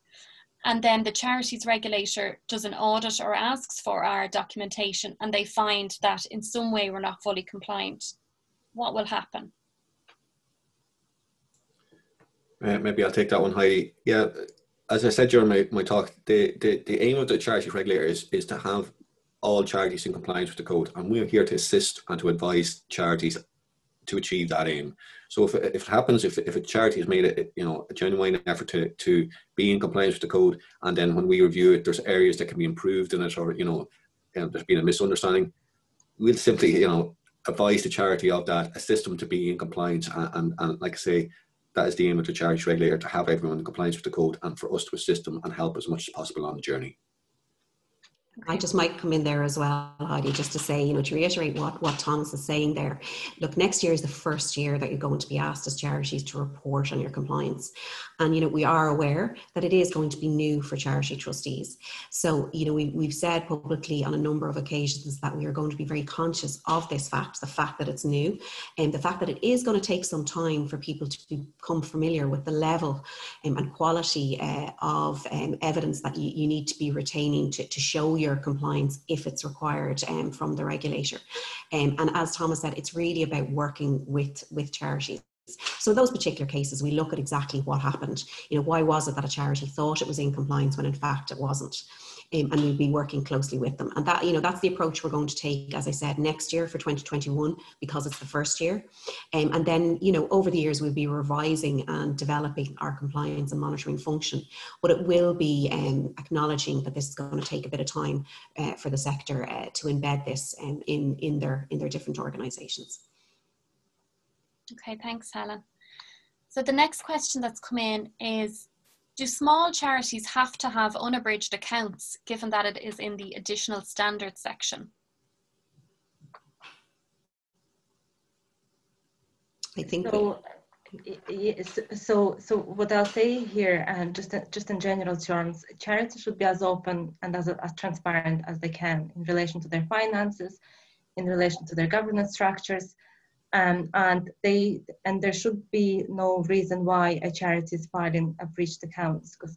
and then the charities regulator does an audit or asks for our documentation and they find that in some way we're not fully compliant, what will happen? Uh, maybe I'll take that one, Heidi. Yeah, as I said during my, my talk, the, the, the aim of the charity regulator is, is to have all charities in compliance with the code, and we're here to assist and to advise charities to achieve that aim. So if, if it happens, if, if a charity has made a, you know, a genuine effort to, to be in compliance with the code, and then when we review it, there's areas that can be improved in it, or, you know, um, there's been a misunderstanding, we'll simply, you know, advise the charity of that, assist them to be in compliance, and, and, and like I say, that is the aim of the charity regulator to have everyone in compliance with the code and for us to assist them and help as much as possible on the journey. I just might come in there as well, Heidi, just to say, you know, to reiterate what, what Thomas is saying there. Look, next year is the first year that you're going to be asked as charities to report on your compliance. And, you know, we are aware that it is going to be new for charity trustees. So, you know, we, we've said publicly on a number of occasions that we are going to be very conscious of this fact, the fact that it's new, and the fact that it is going to take some time for people to become familiar with the level um, and quality uh, of um, evidence that you, you need to be retaining to, to show your compliance if it's required um, from the regulator. Um, and as Thomas said, it's really about working with, with charities. So those particular cases, we look at exactly what happened. You know, why was it that a charity thought it was in compliance when in fact it wasn't? Um, and we'll be working closely with them. And that, you know, that's the approach we're going to take, as I said, next year for 2021, because it's the first year. Um, and then, you know, over the years, we'll be revising and developing our compliance and monitoring function. But it will be um, acknowledging that this is going to take a bit of time uh, for the sector uh, to embed this um, in, in, their, in their different organisations. Okay, thanks, Helen. So the next question that's come in is do small charities have to have unabridged accounts given that it is in the additional standards section? I think so. Yes, so, so what I'll say here, um, just just in general terms, charities should be as open and as, as transparent as they can in relation to their finances, in relation to their governance structures, um, and they and there should be no reason why a charity is filing abridged accounts because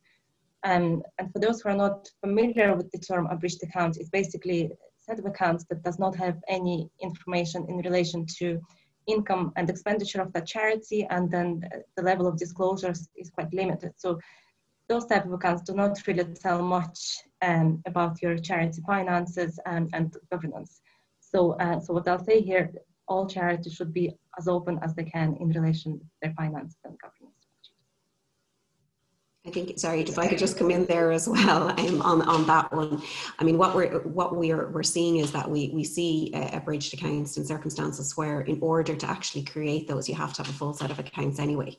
um, and for those who are not familiar with the term abridged account it's basically a set of accounts that does not have any information in relation to income and expenditure of that charity and then the level of disclosures is quite limited. So those type of accounts do not really tell much um, about your charity finances and, and governance. So, uh, so what I'll say here, all charities should be as open as they can in relation to their finances and governance. I think, sorry, if I could just come in there as well um, on, on that one. I mean, what we're what we're we're seeing is that we we see a, abridged accounts in circumstances where, in order to actually create those, you have to have a full set of accounts anyway.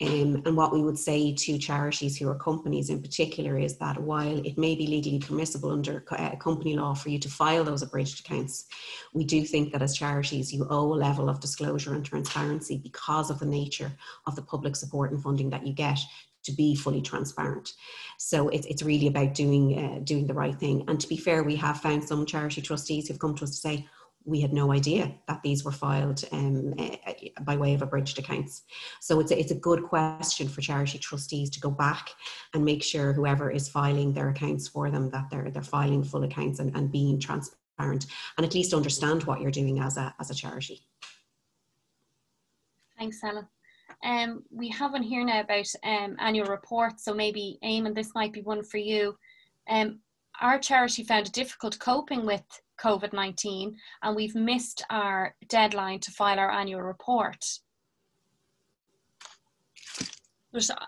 Um, and what we would say to charities who are companies in particular is that while it may be legally permissible under uh, company law for you to file those abridged accounts, we do think that as charities you owe a level of disclosure and transparency because of the nature of the public support and funding that you get to be fully transparent. So it, it's really about doing uh, doing the right thing. And to be fair, we have found some charity trustees who've come to us to say, we had no idea that these were filed um, uh, by way of abridged accounts. So it's a, it's a good question for charity trustees to go back and make sure whoever is filing their accounts for them that they're they're filing full accounts and, and being transparent and at least understand what you're doing as a as a charity. Thanks, Helen. Um, we have one here now about um, annual reports. So maybe, Eamon, this might be one for you. Um, our charity found it difficult coping with COVID 19 and we've missed our deadline to file our annual report.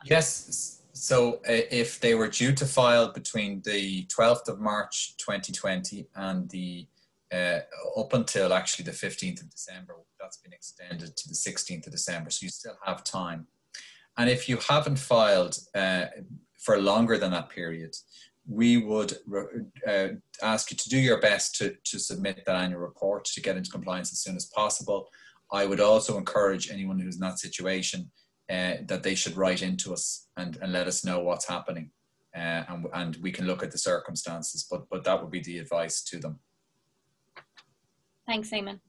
Yes, so uh, if they were due to file between the 12th of March 2020 and the uh, up until actually the 15th of December, that's been extended to the 16th of December. So you still have time. And if you haven't filed uh, for longer than that period, we would uh, ask you to do your best to, to submit that annual report to get into compliance as soon as possible. I would also encourage anyone who's in that situation uh, that they should write into us and, and let us know what's happening. Uh, and, and we can look at the circumstances, but, but that would be the advice to them. Thanks, Eamon.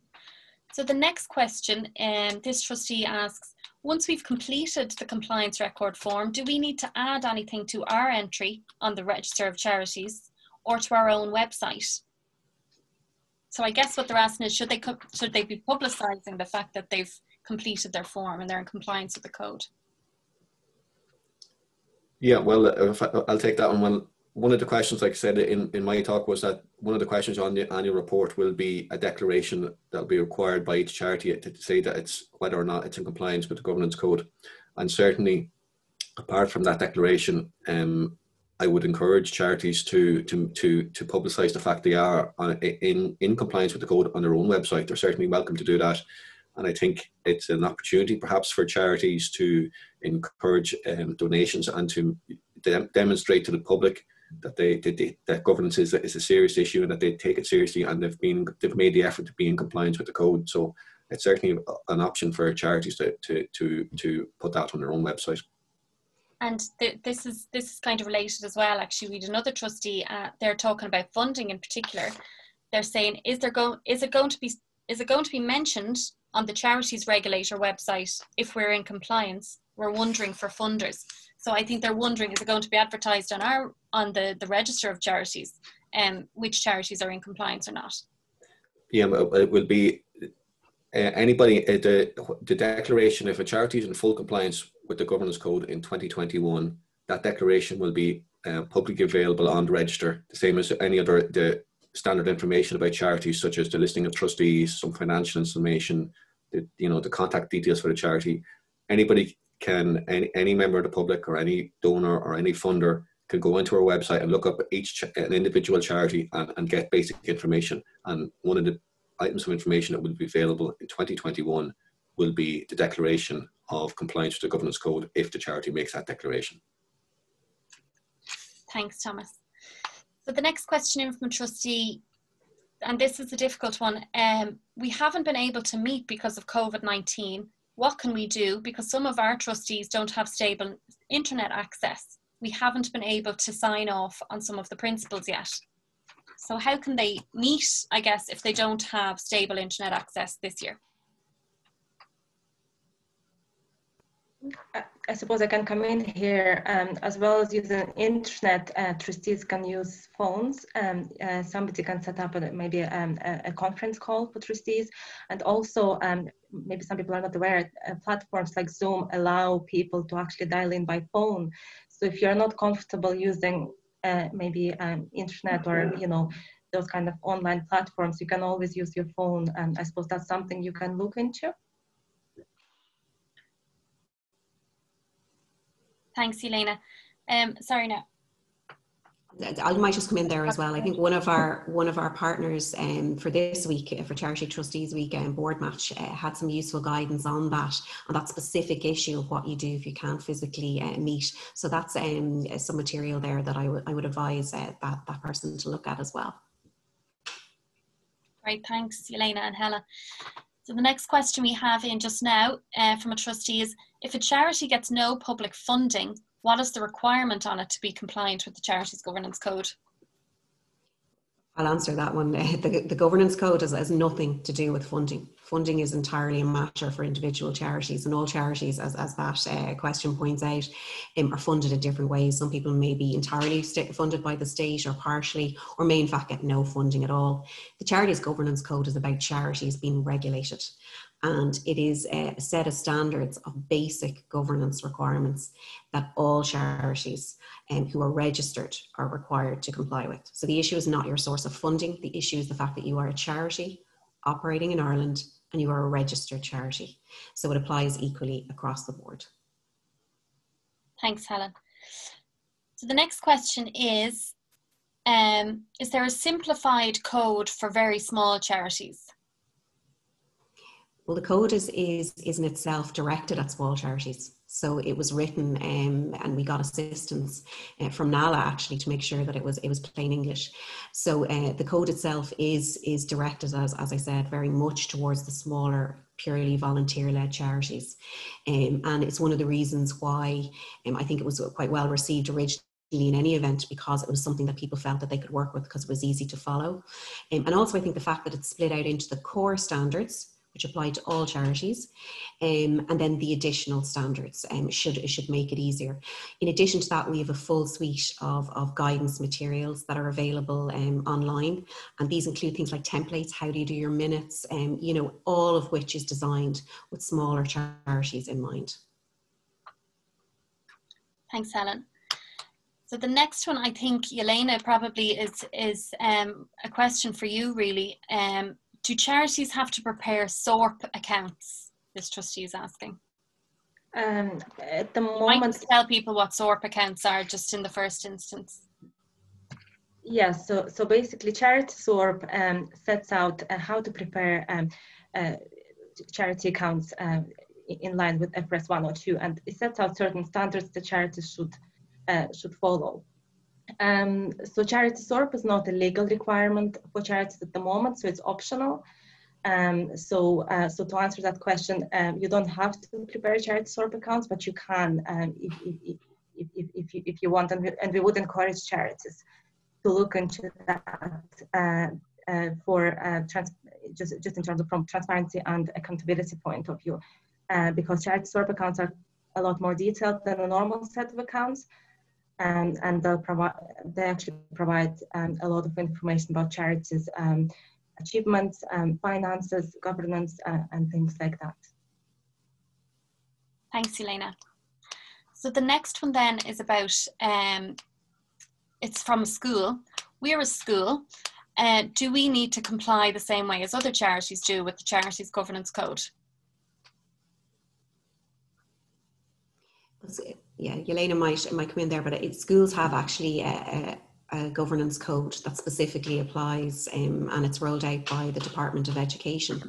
So the next question, um, this trustee asks, once we've completed the compliance record form, do we need to add anything to our entry on the Register of Charities or to our own website? So I guess what they're asking is, should they, should they be publicising the fact that they've completed their form and they're in compliance with the code? Yeah, well, I'll take that one. Well, one of the questions, like I said in, in my talk, was that one of the questions on the annual report will be a declaration that will be required by each charity to, say that it's whether or not it's in compliance with the governance code. And certainly, apart from that declaration, um, I would encourage charities to to to to publicise the fact they are on, in in compliance with the code on their own website. They're certainly welcome to do that, and I think it's an opportunity perhaps for charities to encourage um, donations and to de- demonstrate to the public that they, they, they, that governance is a, is a serious issue and that they take it seriously and they've been they've made the effort to be in compliance with the code. So it's certainly an option for charities to to to, to put that on their own website. And th- this is this is kind of related as well. Actually, we had another trustee. Uh, they're talking about funding in particular. They're saying, is there going is it going to be is it going to be mentioned on the charities regulator website if we're in compliance? We're wondering for funders. So I think they're wondering, is it going to be advertised on our on the, the register of charities, um, which charities are in compliance or not? Yeah, it will be uh, anybody, uh, the, the declaration, if a charity is in full compliance with the governance code in 2021, that declaration will be uh, publicly available on the register, the same as any other the standard information about charities, such as the listing of trustees, some financial information, the, you know, the contact details for the charity. Anybody can any, any member of the public or any donor or any funder can go into our website and look up each an individual charity and, and get basic information. And one of the items of information that will be available in 2021 will be the declaration of compliance with the governance code if the charity makes that declaration. Thanks, Thomas. So the next question in from trustee, and this is a difficult one. Um, we haven't been able to meet because of COVID-19 what can we do? Because some of our trustees don't have stable internet access. We haven't been able to sign off on some of the principles yet. So how can they meet, I guess, if they don't have stable internet access this year? I suppose I can come in here um, as well as using internet. Uh, trustees can use phones. Um, uh, somebody can set up a, maybe um, a, a, conference call for trustees, and also um, maybe some people are not aware. Uh, platforms like Zoom allow people to actually dial in by phone. So if you're not comfortable using uh, maybe um, internet or you know those kind of online platforms, you can always use your phone, and I suppose that's something you can look into. Thanks, Elena. Um, sorry, now. I might just come in there as well. I think one of our one of our partners um, for this week, uh, for Charity Trustees Week um, Boardmatch, uh, had some useful guidance on that on that specific issue of what you do if you can't physically uh, meet. So that's um, some material there that I would I would advise uh, that that person to look at as well. Great, thanks, Elena and Helen. So the next question we have in just now uh, from a trustee is: If a charity gets no public funding, what is the requirement on it to be compliant with the Charities Governance Code? I'll answer that one. The, the governance code has, has, nothing to do with funding. Funding is entirely a matter for individual charities, and all charities, as, as that uh, question points out, um, are funded in different ways. Some people may be entirely funded by the state or partially, or may in fact get no funding at all. The Charities Governance Code is about charities being regulated and it is a set of standards of basic governance requirements that all charities um, who are registered are required to comply with. So the issue is not your source of funding, the issue is the fact that you are a charity operating in Ireland and you are a registered charity. So it applies equally across the board. Thanks, Helen. So the next question is, um, is there a simplified code for very small charities? Well, the code is, is, is in itself directed at small charities. So it was written, um, and we got assistance uh, from NALA actually to make sure that it was it was plain English. So uh, the code itself is is directed as as I said very much towards the smaller purely volunteer led charities, um, and it's one of the reasons why um, I think it was quite well received originally in any event because it was something that people felt that they could work with because it was easy to follow. Um, and also I think the fact that it's split out into the core standards, which apply to all charities, um, and then the additional standards um, should, should make it easier. In addition to that, we have a full suite of, of guidance materials that are available um, online, and these include things like templates, how do you do your minutes, um, you know, all of which is designed with smaller charities in mind. Thanks, Helen. So the next one, I think, Elena, probably is is um, a question for you, really. Um, do charities have to prepare SORP accounts? This trustee is asking. Um, at the moment, tell people what SORP accounts are just in the first instance. Yes, so so basically, Charity SORP um, sets out uh, how to prepare um, uh, charity accounts uh, in line with IFRS 102, and it sets out certain standards that charities should uh, should follow. Um, so charity SORP is not a legal requirement for charities at the moment, so it's optional. Um, so, uh, so to answer that question, um, you don't have to prepare charity SORP accounts, but you can um, if, if, if, if, you, if you want, and we, and we would encourage charities to look into that uh, uh, for uh, trans- just, just in terms of from transparency and accountability point of view, uh, because charity SORP accounts are a lot more detailed than a normal set of accounts um, and they'll provide they actually provide um, a lot of information about charities um, achievements um, finances governance uh, and things like that. Thanks elena. So the next one then is about um, it's from a school. We're a school. Uh, do we need to comply the same way as other charities do with the charities governance code yeah, Elena might might come in there, but it, schools have actually a, a, a, governance code that specifically applies, um, and it's rolled out by the Department of Education.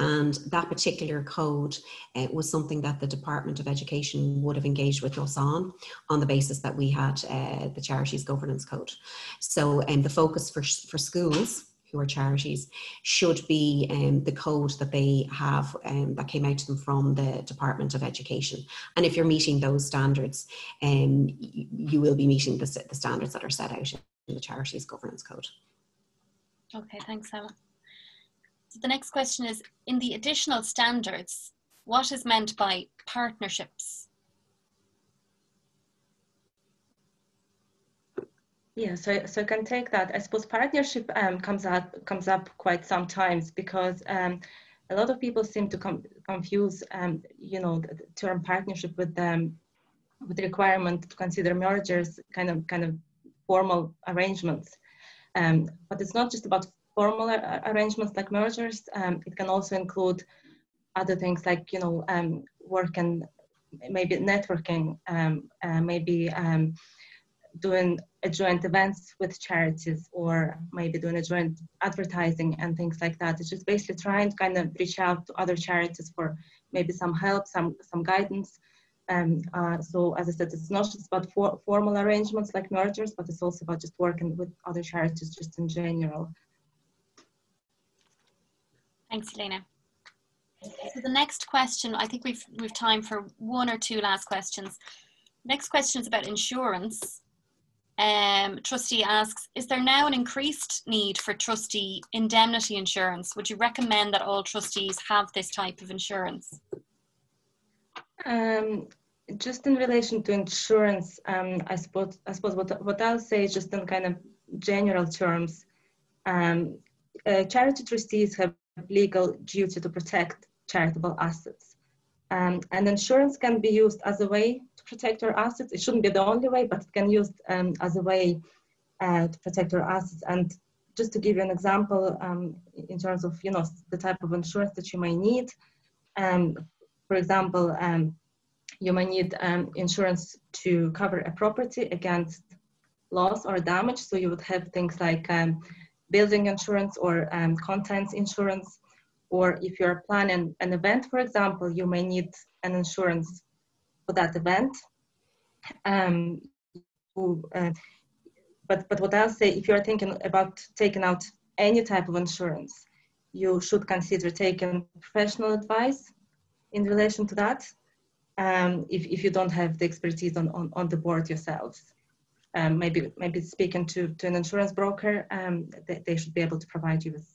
And that particular code uh, was something that the Department of Education would have engaged with us on, on the basis that we had uh, the Charities Governance Code. So, um, the focus for for schools who are charities should be um, the code that they have um, that came out to them from the Department of Education. And if you're meeting those standards, um, you will be meeting the, the standards that are set out in the Charities Governance Code. Okay, thanks, Emma. So the next question is, in the additional standards, what is meant by partnerships? Yeah, so so I can take that. I suppose partnership um, comes up comes up quite sometimes because um, a lot of people seem to com- confuse um, you know the term partnership with them with the requirement to consider mergers kind of kind of formal arrangements. Um, but it's not just about formal ar- arrangements like mergers. Um, it can also include other things like you know um, work and maybe networking, um, uh, maybe um, doing a joint events with charities or maybe doing a joint advertising and things like that. It's just basically trying to kind of reach out to other charities for maybe some help, some some guidance. Um, uh, so as I said, it's not just about for, formal arrangements like mergers, but it's also about just working with other charities just in general. Thanks, Elena. So the next question, I think we've we've time for one or two last questions. Next question is about insurance. Um, trustee asks, is there now an increased need for trustee indemnity insurance? Would you recommend that all trustees have this type of insurance? Um, just in relation to insurance, um, I suppose, I suppose what, what I'll say is just in kind of general terms, um, uh, charity trustees have a legal duty to protect charitable assets. Um, and insurance can be used as a way protect our assets. It shouldn't be the only way, but it can be used um, as a way uh, to protect our assets. And just to give you an example, um, in terms of you know the type of insurance that you might need, um, for example, um, you might need um, insurance to cover a property against loss or damage. So you would have things like building insurance or contents insurance or if you're planning an event, for example, you may need an insurance for that event. Um, uh, but, but what I'll say, if you're thinking about taking out any type of insurance, you should consider taking professional advice in relation to that um, if, if you don't have the expertise on, on, on the board yourselves. Um, maybe maybe speaking to, to an insurance broker, um, they, they should be able to provide you with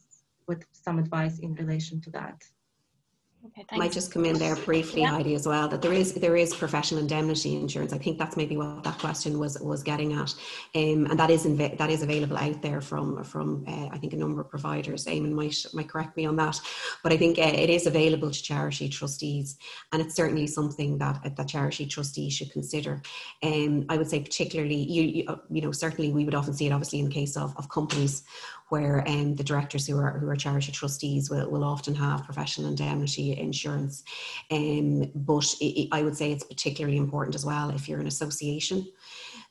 with some advice in relation to that. Okay, I might just come in there briefly, yeah. Heidi, as well. That there is there is professional indemnity insurance. I think that's maybe what that question was was getting at, um, and that is inv- that is available out there from from uh, I think a number of providers. Eamon might might correct me on that, but I think uh, it is available to charity trustees, and it's certainly something that that charity trustees should consider. Um, I would say particularly you you, you know certainly we would often see it obviously in the case of of companies where um, the directors who are who are charity trustees will, will often have professional indemnity insurance. Um, but it, it, I would say it's particularly important as well if you're an association.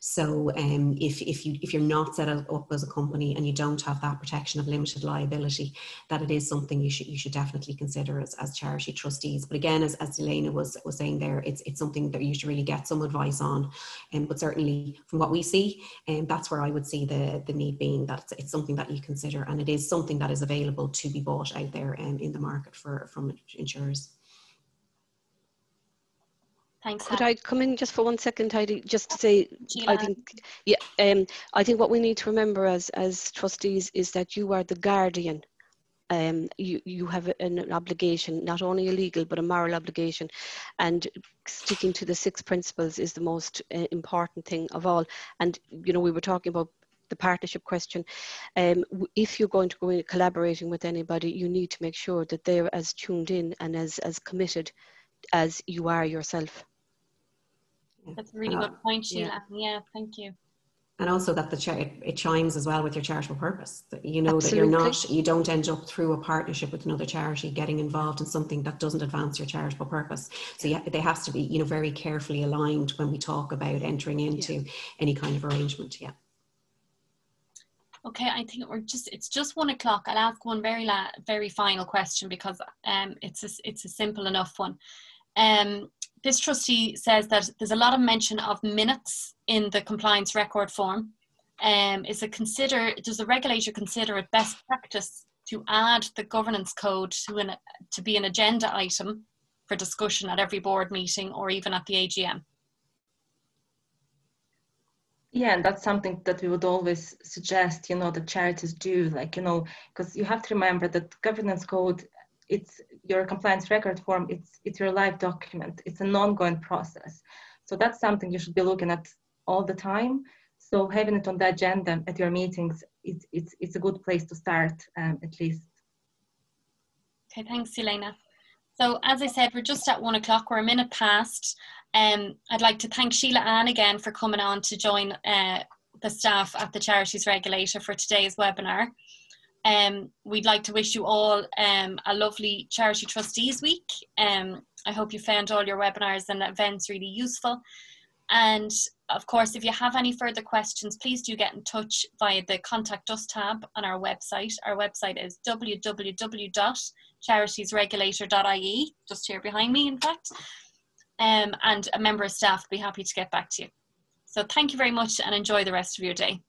So um, if, if, you, if you're not set up as a company and you don't have that protection of limited liability, that it is something you should, you should definitely consider as, as charity trustees. But again, as, as Elena was, was saying there, it's, it's something that you should really get some advice on. Um, but certainly from what we see, um, that's where I would see the, the need being that it's, it's something that you consider and it is something that is available to be bought out there um, in the market for, from insurers. Thanks. Could I come in just for one second, Heidi? Just to say, I think, yeah, um, I think what we need to remember as as trustees is that you are the guardian. Um, you you have an, an obligation, not only a legal but a moral obligation, and sticking to the six principles is the most uh, important thing of all. And you know, we were talking about the partnership question. Um, if you're going to go in collaborating with anybody, you need to make sure that they're as tuned in and as as committed as you are yourself. That's a really good point, Sheila. Yeah. yeah, thank you. And also that the char- it, it, chimes as well with your charitable purpose. That you know Absolutely. that you're not, you don't end up through a partnership with another charity getting involved in something that doesn't advance your charitable purpose. So yeah, they have to be, you know, very carefully aligned when we talk about entering into yeah. any kind of arrangement. Yeah. Okay, I think we're just it's just one o'clock. I'll ask one very la- very final question because um it's a, it's a simple enough one. Um, this trustee says that there's a lot of mention of minutes in the compliance record form. Um, is it consider does the regulator consider it best practice to add the governance code to an to be an agenda item for discussion at every board meeting or even at the AGM? Yeah, and that's something that we would always suggest, you know, that charities do, like, you know, because you have to remember that governance code it's your compliance record form, it's, it's your live document. It's an ongoing process. So that's something you should be looking at all the time. So having it on the agenda at your meetings, it's, it's, it's a good place to start um, at least. Okay, thanks, Elena. So as I said, we're just at one o'clock, we're a minute past. Um, I'd like to thank Sheila Anne again for coming on to join uh, the staff at the Charities Regulator for today's webinar. Um, we'd like to wish you all um, a lovely Charity Trustees Week. Um, I hope you found all your webinars and events really useful. And of course, if you have any further questions, please do get in touch via the Contact Us tab on our website. Our website is www.charitiesregulator.ie, just here behind me, in fact. Um, and a member of staff will be happy to get back to you. So thank you very much and enjoy the rest of your day.